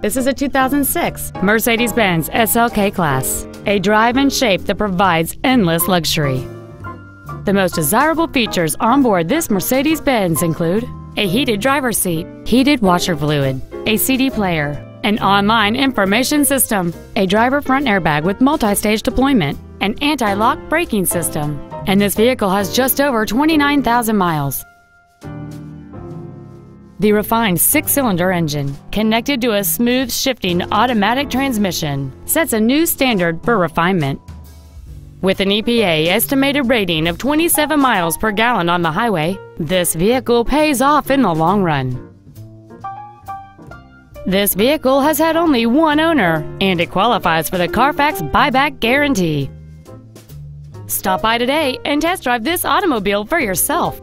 This is a 2006 Mercedes-Benz SLK Class, a drive and shape that provides endless luxury. The most desirable features on board this Mercedes-Benz include a heated driver's seat, heated washer fluid, a CD player, an online information system, a driver front airbag with multi-stage deployment, an anti-lock braking system, and this vehicle has just over 29,000 miles. The refined six-cylinder engine, connected to a smooth shifting automatic transmission, sets a new standard for refinement. With an EPA estimated rating of 27 miles per gallon on the highway, this vehicle pays off in the long run. This vehicle has had only one owner, and it qualifies for the Carfax buyback guarantee. Stop by today and test drive this automobile for yourself.